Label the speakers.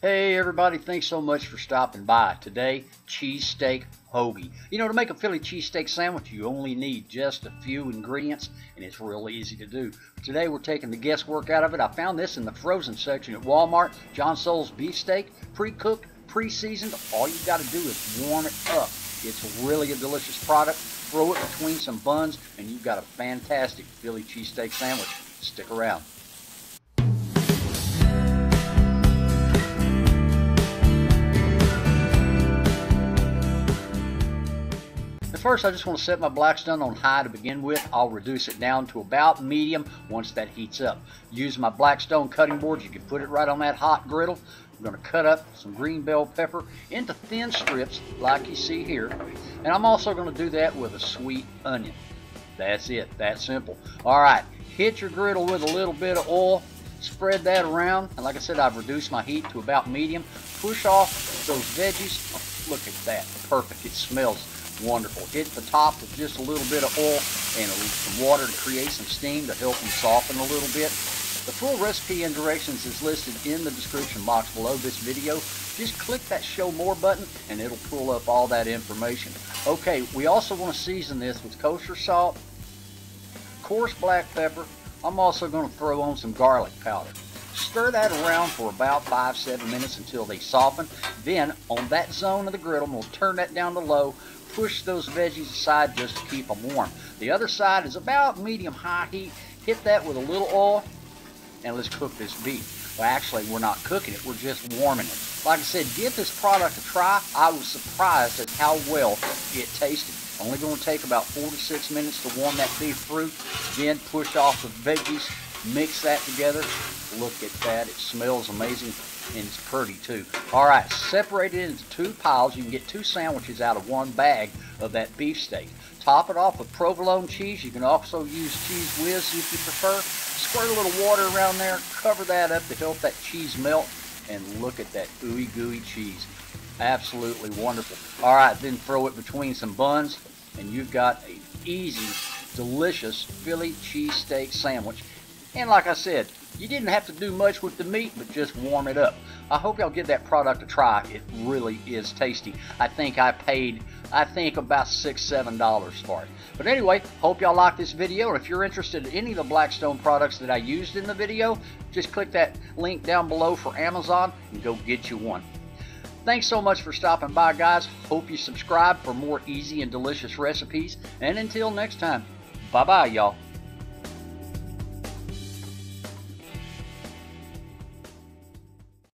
Speaker 1: Hey everybody, thanks so much for stopping by. Today, cheesesteak hoagie. You know, to make a Philly cheesesteak sandwich, you only need just a few ingredients, and it's real easy to do. Today, we're taking the guesswork out of it. I found this in the frozen section at Walmart. John Soules beefsteak, pre-cooked, pre-seasoned. All you got to do is warm it up. It's really a delicious product. Throw it between some buns, and you've got a fantastic Philly cheesesteak sandwich. Stick around. First, I just want to set my Blackstone on high to begin with. I'll reduce it down to about medium once that heats up. Use my Blackstone cutting board. You can put it right on that hot griddle. I'm going to cut up some green bell pepper into thin strips like you see here. And I'm also going to do that with a sweet onion. That's it. That simple. All right. Hit your griddle with a little bit of oil. Spread that around. And like I said, I've reduced my heat to about medium. Push off those veggies. Oh, look at that. Perfect. It smells wonderful. Hit the top with just a little bit of oil and some water to create some steam to help them soften a little bit. The full recipe and directions is listed in the description box below this video. Just click that show more button and it'll pull up all that information. Okay, we also want to season this with kosher salt, coarse black pepper. I'm also going to throw on some garlic powder. Stir that around for about 5-7 minutes until they soften. Then on that zone of the griddle, we'll turn that down to low, push those veggies aside just to keep them warm. The other side is about medium-high heat. Hit that with a little oil, and let's cook this beef. Well, actually, we're not cooking it. We're just warming it. Like I said, give this product a try. I was surprised at how well it tasted. Only going to take about four to six minutes to warm that beef through. Then push off the veggies, mix that together. Look at that. It smells amazing and it's pretty too. All right, separate it into two piles. You can get two sandwiches out of one bag of that beef steak. Top it off with provolone cheese. You can also use Cheez Whiz if you prefer. Squirt a little water around there. Cover that up to help that cheese melt. And look at that ooey gooey cheese. Absolutely wonderful. All right, then throw it between some buns. And you've got a easy, delicious Philly cheesesteak sandwich. And like I said, you didn't have to do much with the meat, but just warm it up. I hope y'all give that product a try. It really is tasty. I think I paid, I think about six, seven dollars for it. But anyway, hope y'all like this video. And if you're interested in any of the Blackstone products that I used in the video, just click that link down below for Amazon and go get you one. Thanks so much for stopping by, guys. Hope you subscribe for more easy and delicious recipes. And until next time, bye-bye, y'all.